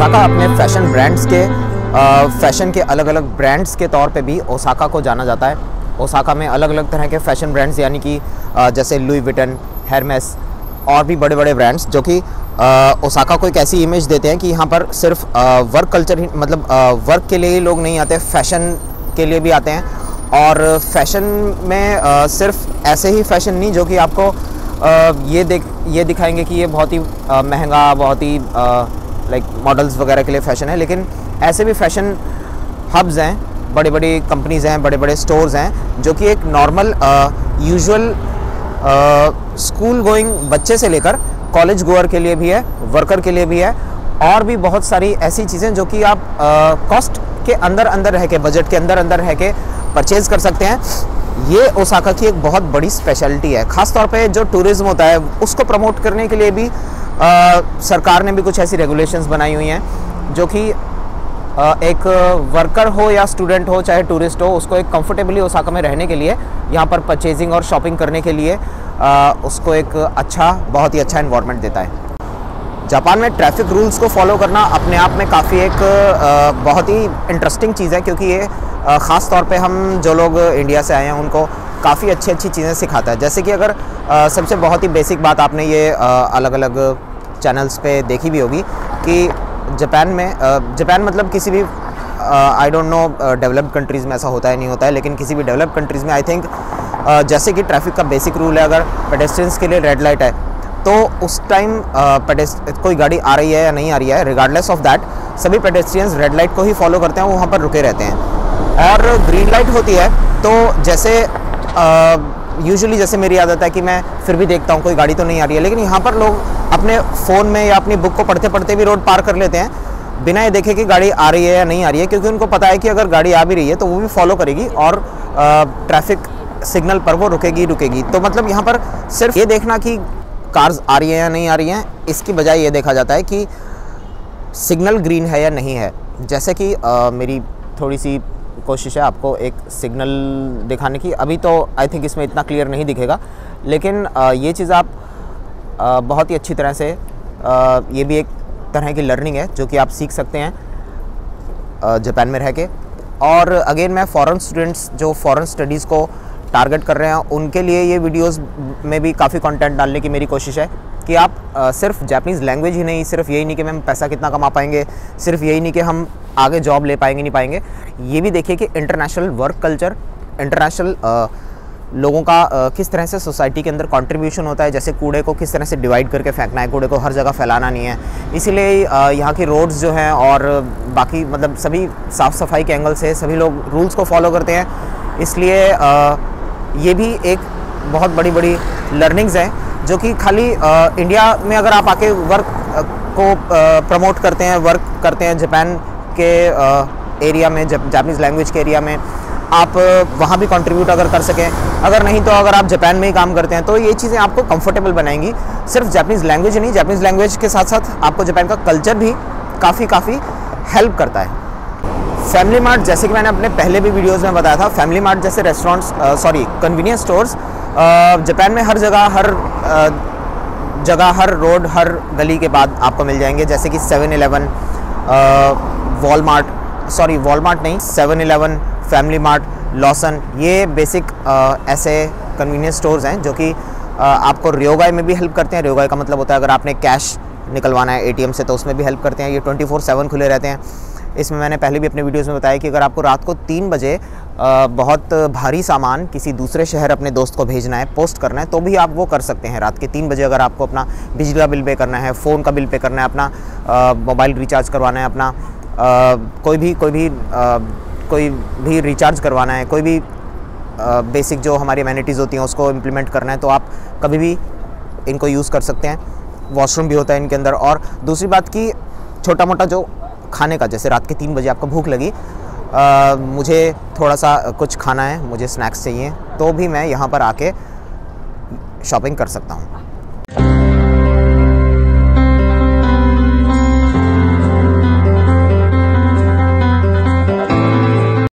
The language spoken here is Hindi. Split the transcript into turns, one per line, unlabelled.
ओसाका अपने फ़ैशन ब्रांड्स के फ़ैशन के अलग अलग ब्रांड्स के तौर पे भी ओसाका को जाना जाता है। ओसाका में अलग अलग तरह के फ़ैशन ब्रांड्स, यानी कि जैसे लुई विटन, हेरमेस, और भी बड़े बड़े ब्रांड्स, जो कि ओसाका को एक ऐसी इमेज देते हैं कि यहाँ पर सिर्फ़ वर्क कल्चर ही मतलब वर्क के लिए ही लोग नहीं आते, फ़ैशन के लिए भी आते हैं। और फ़ैशन में सिर्फ़ ऐसे ही फ़ैशन नहीं, जो कि आपको ये देख, ये दिखाएँगे कि ये बहुत ही महँगा, बहुत ही लाइक मॉडल्स वगैरह के लिए फ़ैशन है, लेकिन ऐसे भी फ़ैशन हब्स हैं बड़ी बड़ी कंपनीज़ हैं बड़े बड़े स्टोर्स हैं, जो कि एक नॉर्मल यूजुअल स्कूल गोइंग बच्चे से लेकर कॉलेज गोअर के लिए भी है वर्कर के लिए भी है, और भी बहुत सारी ऐसी चीज़ें जो कि आप कॉस्ट के अंदर अंदर रह के बजट के अंदर अंदर रह के परचेज़ कर सकते हैं। ये ओसाका की एक बहुत बड़ी स्पेशलिटी है। ख़ास तौर पे जो टूरिज़्म होता है, उसको प्रमोट करने के लिए भी सरकार ने भी कुछ ऐसी रेगुलेशंस बनाई हुई हैं, जो कि एक वर्कर हो या स्टूडेंट हो, चाहे टूरिस्ट हो, उसको एक कंफर्टेबली ओसाका में रहने के लिए, यहाँ पर परचेजिंग और शॉपिंग करने के लिए उसको एक अच्छा बहुत ही अच्छा इन्वायरमेंट देता है। जापान में ट्रैफ़िक रूल्स को फॉलो करना अपने आप में काफ़ी एक बहुत ही इंटरेस्टिंग चीज़ है, क्योंकि ये ख़ास तौर पे हम जो लोग इंडिया से आए हैं, उनको काफ़ी अच्छी अच्छी चीज़ें सिखाता है। जैसे कि अगर सबसे बहुत ही बेसिक बात आपने ये अलग अलग चैनल्स पे देखी भी होगी कि जापान में जापान मतलब किसी भी I don't know developed countries में ऐसा होता है, नहीं होता है, लेकिन किसी भी डेवलप्ड कंट्रीज़ में आई थिंक जैसे कि ट्रैफ़िक का बेसिक रूल है, अगर पेडेस्ट्रियंस के लिए रेड लाइट है तो उस टाइम कोई गाड़ी आ रही है या नहीं आ रही है रिगार्डलेस ऑफ़ दैट सभी पेडेस्ट्रियंस रेड लाइट को ही फॉलो करते हैं, वो वहाँ पर रुके रहते हैं। और ग्रीन लाइट होती है तो जैसे यूजुअली जैसे मेरी आदत है कि मैं फिर भी देखता हूँ, कोई गाड़ी तो नहीं आ रही है, लेकिन यहाँ पर लोग अपने फ़ोन में या अपनी बुक को पढ़ते पढ़ते भी रोड पार कर लेते हैं, बिना ये देखे कि गाड़ी आ रही है या नहीं आ रही है, क्योंकि उनको पता है कि अगर गाड़ी आ भी रही है तो वो भी फॉलो करेगी और ट्रैफ़िक सिग्नल पर वो रुकेगी रुकेगी। तो मतलब यहाँ पर सिर्फ़ ये देखना कि कार्स आ रही हैं या नहीं आ रही हैं, इसकी बजाय ये देखा जाता है कि सिग्नल ग्रीन है या नहीं है। जैसे कि मेरी थोड़ी सी कोशिश है आपको एक सिग्नल दिखाने की। अभी तो आई थिंक इसमें इतना क्लियर नहीं दिखेगा। लेकिन ये चीज़ आप बहुत ही अच्छी तरह से ये भी एक तरह की लर्निंग है जो कि आप सीख सकते हैं जापान में रह के। और अगेन मैं फ़ॉरेन स्टूडेंट्स जो फ़ॉरेन स्टडीज़ को टारगेट कर रहे हैं, उनके लिए ये वीडियोस में भी काफ़ी कंटेंट डालने की मेरी कोशिश है कि आप सिर्फ़ जापानीज़ लैंग्वेज ही नहीं, सिर्फ़ यही नहीं कि मैम पैसा कितना कमा पाएँगे, सिर्फ़ यही नहीं कि हम आगे जॉब ले पाएँगे नहीं पाएँगे। ये भी देखिए कि इंटरनेशनल वर्क कल्चर इंटरनेशनल लोगों का आ, किस तरह से सोसाइटी के अंदर कंट्रीब्यूशन होता है जैसे कूड़े को किस तरह से डिवाइड करके फेंकना है कूड़े को हर जगह फैलाना नहीं है। इसीलिए यहाँ की रोड्स जो हैं और बाकी मतलब सभी साफ़ सफ़ाई के एंगल से सभी लोग रूल्स को फॉलो करते हैं। इसलिए ये भी एक बहुत बड़ी बड़ी लर्निंग्स हैं जो कि खाली आ, इंडिया में अगर आप आके वर्क को प्रमोट करते हैं वर्क करते हैं जापान के एरिया में जब जापनीज लैंग्वेज के एरिया में आप वहाँ भी कंट्रीब्यूट अगर कर सकें। अगर नहीं तो अगर आप जापान में ही काम करते हैं तो ये चीज़ें आपको कंफर्टेबल बनाएँगी। सिर्फ़ जापानीज़ लैंग्वेज नहीं जापानीज़ लैंग्वेज के साथ साथ आपको जापान का कल्चर भी काफ़ी काफ़ी हेल्प करता है। फैमिली मार्ट जैसे कि मैंने अपने पहले भी वीडियोज़ में बताया था फैमिली मार्ट जैसे restaurants sorry convenience stores Japan में हर जगह हर जगह, हर रोड हर गली के बाद आपको मिल जाएँगे। जैसे कि Seven Eleven Walmart sorry Walmart नहीं Seven Eleven Family Mart Lawson ये बेसिक ऐसे कन्वीनियंस स्टोर्स हैं जो कि आपको रियोगाई में भी हेल्प करते हैं। रियोगाई का मतलब होता है अगर आपने कैश निकलवाना है एटीएम से तो उसमें भी हेल्प करते हैं। ये ट्वेंटी फोर सेवन खुले रहते हैं। इसमें मैंने पहले भी अपने वीडियोस में बताया कि अगर आपको रात को तीन बजे बहुत भारी सामान किसी दूसरे शहर अपने दोस्त को भेजना है पोस्ट करना है तो भी आप वो कर सकते हैं। रात के तीन बजे अगर आपको अपना बिजली का बिल पे करना है फ़ोन का बिल पे करना है, अपना मोबाइल रिचार्ज करवाना है, अपना कोई भी कोई भी कोई भी रिचार्ज करवाना है कोई भी बेसिक जो हमारी अम्यूनिटीज़ होती हैं उसको इम्प्लीमेंट करना है तो आप कभी भी इनको यूज़ कर सकते हैं। वॉशरूम भी होता है इनके अंदर और दूसरी बात की छोटा मोटा जो खाने का जैसे रात के तीन बजे आपको भूख लगी आ, मुझे थोड़ा सा कुछ खाना है मुझे स्नैक्स चाहिए तो भी मैं यहाँ पर आके शॉपिंग कर सकता हूँ।